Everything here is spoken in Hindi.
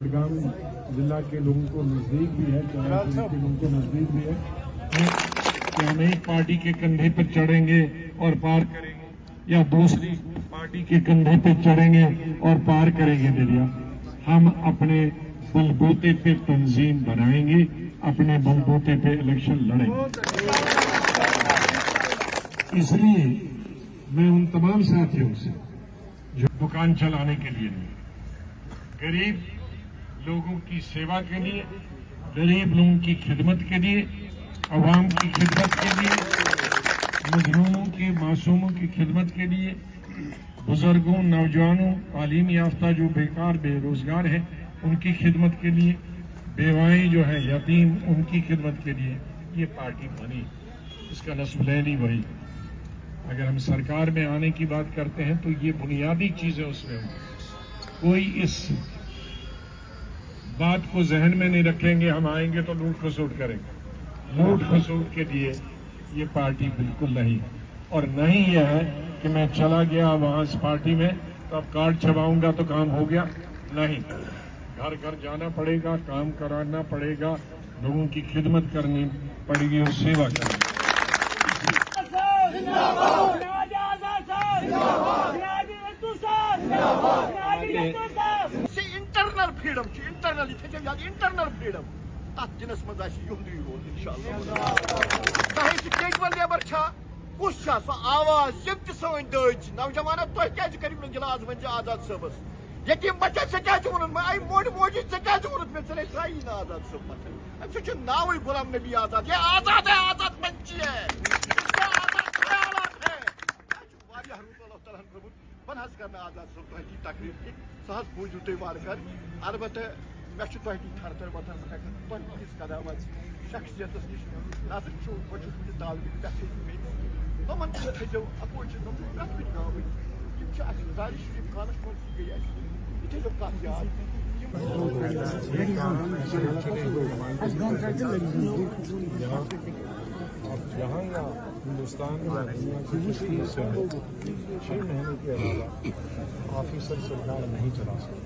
गुड़गांव जिला के लोगों को नज़दीक भी है के लोगों को नज़दीक भी है। कि हम एक पार्टी के कंधे पर चढ़ेंगे और पार करेंगे? या दूसरी पार्टी के कंधे पर चढ़ेंगे और पार करेंगे दरिया हम अपने बलबूते पे तंजीम बनाएँगे अपने बलबूते पे इलेक्शन लड़ेंगे। इसलिए मैं उन तमाम साथियों से जो दुकान चलाने के लिए नहीं, गरीब लोगों की सेवा के लिए, गरीब लोगों की खिदमत के लिए, अवाम की खिदमत के लिए, मजलूमों के, मासूमों की खिदमत के लिए, बुज़ुर्गों, नौजवानों, तालीम याफ्ता जो बेकार, बेरोजगार हैं, उनकी खिदमत के लिए बेवाएँ जो है यतीम, उनकी खिदमत के लिए ये पार्टी बनी। इसका नस्बलैन ही वही। अगर हम सरकार में आने की बात करते हैं तो ये बुनियादी चीज़ें उसमें हों कोई इस बात को जहन में नहीं रखेंगे, हम आएँगे तो लूट खसूट करेंगे। लूट खसूट के लिए ये पार्टी बिल्कुल नहीं है। और नहीं यह है कि मैं चला गया वहाँ इस पार्टी में तो अब कार्ड छपाऊँगा तो काम हो गया? नहीं। घर घर जाना पड़ेगा, काम कराना पड़ेगा, लोगों की खिदमत करनी पड़ेगी और सेवा करनी। Internal freedom internal internal freedom तथ दिनस मज युंदी रोल चाहे केजवल लेबर कुछ सो आवाज़ यम सन दज नौजवान तुह क्या करू गिलास वन आज़ाद सबस यतीम बच्चे से क्या वोन आई मोड़ मोजी से क्या वोन मे चले त्राई ना आज़ाद सब मत सह नाव गुलाम नबी आज़ाद ये आज़ाद है आज़ाद पंची है बन हज कर आज़ाद सब तुह तकरीर सह बूझू तुम वार कर अलबत् मे तुह थर थर वतन तुम किस कदम शख्सियत नश नज़र छो बस वह तालब पे तमन थो अपोज प्रत कुछ गाँव यम जारी शरीफ खानस मज गई ये थो कत याद यहाँ या हिंदुस्तान या दुनिया की किसी हिस्से में छः महीने के अलावा ऑफिसर सरकार नहीं चला सकती।